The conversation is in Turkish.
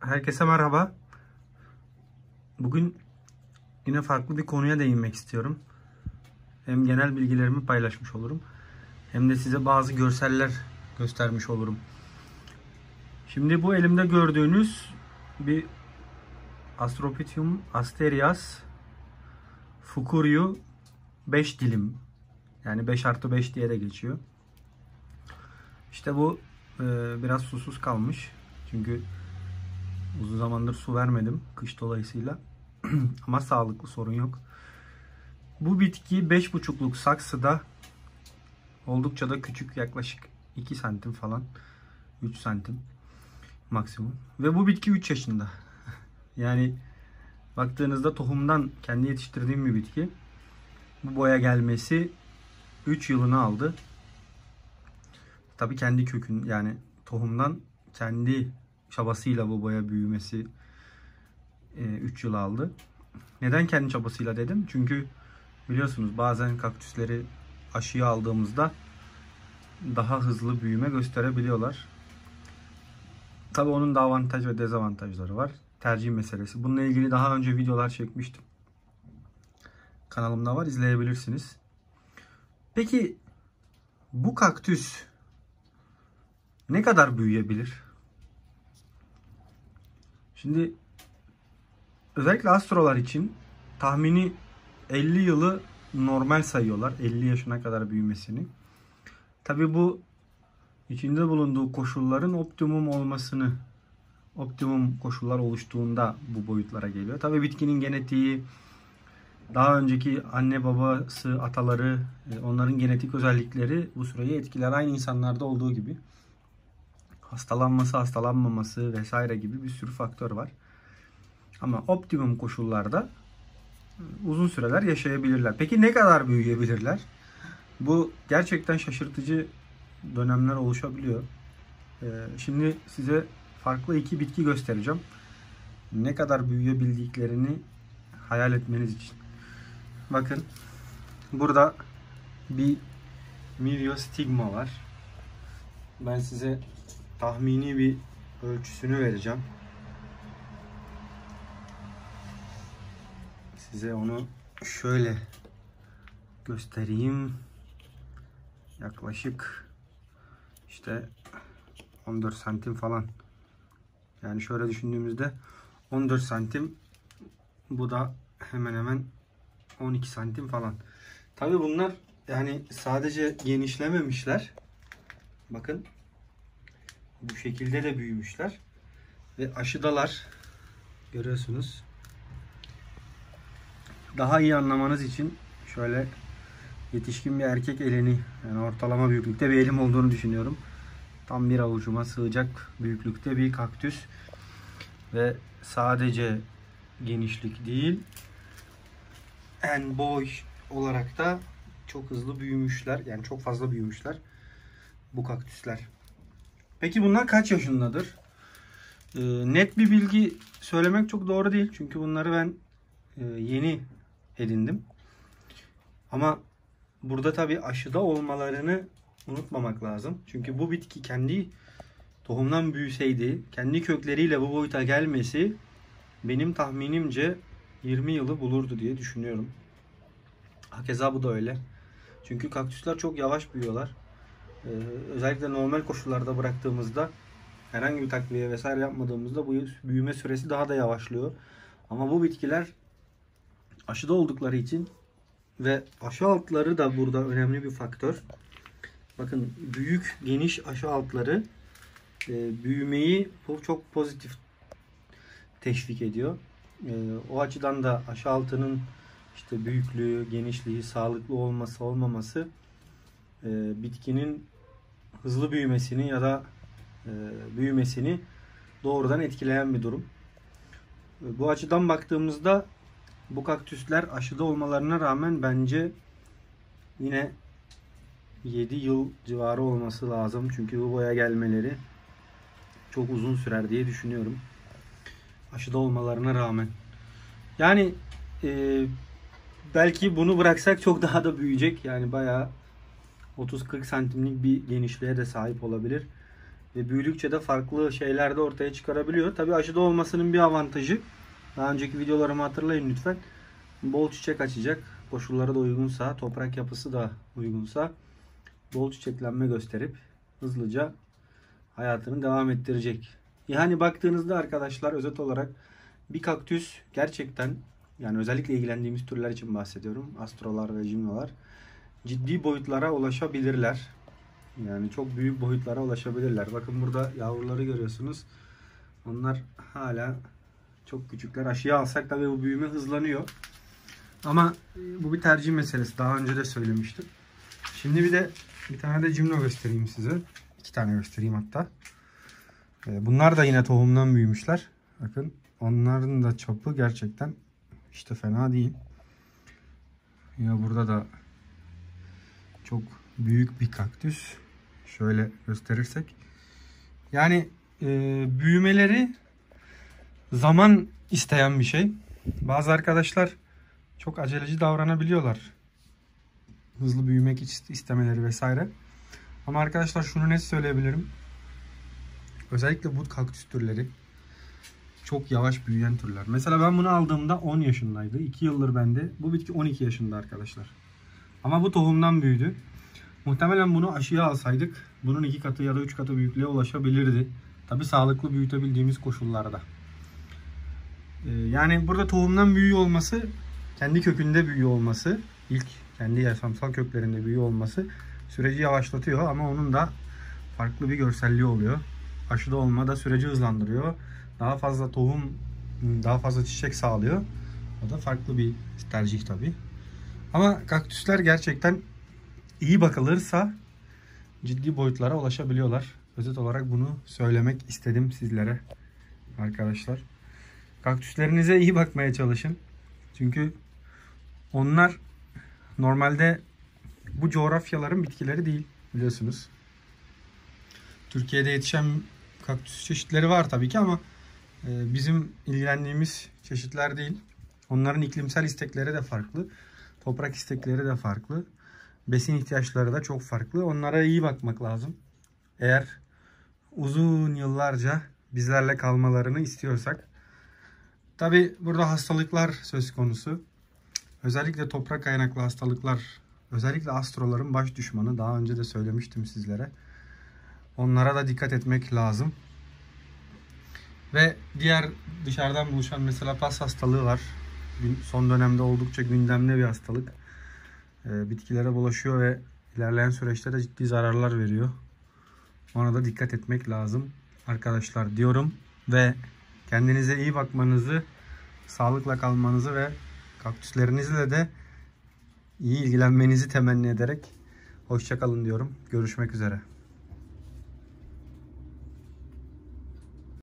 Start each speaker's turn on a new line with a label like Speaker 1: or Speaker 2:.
Speaker 1: Herkese merhaba. Bugün yine farklı bir konuya değinmek istiyorum. Hem genel bilgilerimi paylaşmış olurum. Hem de size bazı görseller göstermiş olurum. Şimdi bu elimde gördüğünüz bir Astropitium asterias Fukuryu 5 dilim. Yani 5 artı 5 diye de geçiyor. İşte bu e, biraz susuz kalmış. Çünkü uzun zamandır su vermedim kış dolayısıyla. Ama sağlıklı sorun yok. Bu bitki 5,5'luk saksıda oldukça da küçük yaklaşık 2 santim falan 3 santim maksimum. Ve bu bitki 3 yaşında. yani baktığınızda tohumdan kendi yetiştirdiğim bir bitki. Bu boya gelmesi 3 yılını aldı. Tabii kendi kökün yani tohumdan kendi çabasıyla bu boya büyümesi 3 e, yıl aldı. Neden kendi çabasıyla dedim? Çünkü biliyorsunuz bazen kaktüsleri aşıya aldığımızda daha hızlı büyüme gösterebiliyorlar. Tabii onun da avantaj ve dezavantajları var. Tercih meselesi. Bununla ilgili daha önce videolar çekmiştim. Kanalımda var izleyebilirsiniz. Peki bu kaktüs ne kadar büyüyebilir? Şimdi özellikle astrolar için tahmini 50 yılı normal sayıyorlar. 50 yaşına kadar büyümesini. Tabi bu içinde bulunduğu koşulların optimum olmasını optimum koşullar oluştuğunda bu boyutlara geliyor. Tabi bitkinin genetiği daha önceki anne babası, ataları, e, onların genetik özellikleri bu süreyi etkiler. Aynı insanlarda olduğu gibi hastalanması, hastalanmaması vesaire gibi bir sürü faktör var. Ama optimum koşullarda uzun süreler yaşayabilirler. Peki ne kadar büyüyebilirler? Bu gerçekten şaşırtıcı dönemler oluşabiliyor. Ee, şimdi size farklı iki bitki göstereceğim. Ne kadar büyüyebildiklerini hayal etmeniz için. Bakın burada bir Myriostigma var. Ben size tahmini bir ölçüsünü vereceğim. Size onu şöyle göstereyim. Yaklaşık işte 14 santim falan. Yani şöyle düşündüğümüzde 14 santim bu da hemen hemen 12 santim falan. Tabi bunlar yani sadece genişlememişler. Bakın bu şekilde de büyümüşler. Ve aşıdalar. Görüyorsunuz. Daha iyi anlamanız için şöyle yetişkin bir erkek elini yani ortalama büyüklükte bir elim olduğunu düşünüyorum. Tam bir avucuma sığacak büyüklükte bir kaktüs. Ve sadece genişlik değil en boy olarak da çok hızlı büyümüşler. Yani çok fazla büyümüşler bu kaktüsler. Peki bunlar kaç yaşındadır? Ee, net bir bilgi söylemek çok doğru değil. Çünkü bunları ben e, yeni edindim. Ama burada tabi aşıda olmalarını unutmamak lazım. Çünkü bu bitki kendi tohumdan büyüseydi, kendi kökleriyle bu boyuta gelmesi benim tahminimce 20 yılı bulurdu diye düşünüyorum. Hakeza bu da öyle. Çünkü kaktüsler çok yavaş büyüyorlar. Ee, özellikle normal koşullarda bıraktığımızda herhangi bir takviye vesaire yapmadığımızda bu büyüme süresi daha da yavaşlıyor. Ama bu bitkiler aşıda oldukları için ve aşı altları da burada önemli bir faktör. Bakın büyük geniş aşı altları e, büyümeyi çok pozitif teşvik ediyor. E, o açıdan da aşı altının işte büyüklüğü, genişliği, sağlıklı olması olmaması e, bitkinin hızlı büyümesini ya da e, büyümesini doğrudan etkileyen bir durum. E, bu açıdan baktığımızda bu kaktüsler aşıda olmalarına rağmen bence yine 7 yıl civarı olması lazım. Çünkü bu boya gelmeleri çok uzun sürer diye düşünüyorum. Aşıda olmalarına rağmen. Yani e, belki bunu bıraksak çok daha da büyüyecek. Yani bayağı 30-40 santimlik bir genişliğe de sahip olabilir. ve büyüdükçe de farklı şeyler de ortaya çıkarabiliyor. Tabii aşıda olmasının bir avantajı daha önceki videolarımı hatırlayın lütfen. Bol çiçek açacak. Koşulları da uygunsa, toprak yapısı da uygunsa bol çiçeklenme gösterip hızlıca hayatını devam ettirecek. Yani baktığınızda arkadaşlar özet olarak bir kaktüs gerçekten yani özellikle ilgilendiğimiz türler için bahsediyorum. Astrolar ve cimnolar ciddi boyutlara ulaşabilirler. Yani çok büyük boyutlara ulaşabilirler. Bakın burada yavruları görüyorsunuz. Onlar hala çok küçükler. Aşıya alsak tabii bu büyüme hızlanıyor. Ama e, bu bir tercih meselesi. Daha önce de söylemiştim. Şimdi bir de bir tane de cimno göstereyim size. İki tane göstereyim hatta. E, bunlar da yine tohumdan büyümüşler. Bakın onların da çapı gerçekten işte fena değil. Yine burada da çok büyük bir kaktüs. Şöyle gösterirsek. Yani e, büyümeleri zaman isteyen bir şey. Bazı arkadaşlar çok aceleci davranabiliyorlar. Hızlı büyümek istemeleri vesaire. Ama arkadaşlar şunu net söyleyebilirim. Özellikle bu kaktüs türleri çok yavaş büyüyen türler. Mesela ben bunu aldığımda 10 yaşındaydı. 2 yıldır bende. Bu bitki 12 yaşında arkadaşlar. Ama bu tohumdan büyüdü. Muhtemelen bunu aşıya alsaydık bunun 2 katı ya da 3 katı büyüklüğe ulaşabilirdi. Tabi sağlıklı büyütebildiğimiz koşullarda. Ee, yani burada tohumdan büyüyor olması, kendi kökünde büyüyor olması, ilk kendi yaşamsal köklerinde büyüyor olması süreci yavaşlatıyor ama onun da farklı bir görselliği oluyor. Aşıda olma da süreci hızlandırıyor. Daha fazla tohum, daha fazla çiçek sağlıyor. O da farklı bir tercih tabi. Ama kaktüsler gerçekten iyi bakılırsa ciddi boyutlara ulaşabiliyorlar. Özet olarak bunu söylemek istedim sizlere arkadaşlar. Kaktüslerinize iyi bakmaya çalışın. Çünkü onlar normalde bu coğrafyaların bitkileri değil biliyorsunuz. Türkiye'de yetişen kaktüs çeşitleri var tabii ki ama e, bizim ilgilendiğimiz çeşitler değil. Onların iklimsel istekleri de farklı. Toprak istekleri de farklı. Besin ihtiyaçları da çok farklı. Onlara iyi bakmak lazım. Eğer uzun yıllarca bizlerle kalmalarını istiyorsak. Tabi burada hastalıklar söz konusu. Özellikle toprak kaynaklı hastalıklar, özellikle astroların baş düşmanı. Daha önce de söylemiştim sizlere. Onlara da dikkat etmek lazım. Ve diğer dışarıdan buluşan mesela pas hastalığı var. Son dönemde oldukça gündemde bir hastalık. Ee, bitkilere bulaşıyor ve ilerleyen süreçte de ciddi zararlar veriyor. Ona da dikkat etmek lazım arkadaşlar diyorum. Ve kendinize iyi bakmanızı, sağlıkla kalmanızı ve kaktüslerinizle de iyi ilgilenmenizi temenni ederek hoşçakalın diyorum. Görüşmek üzere.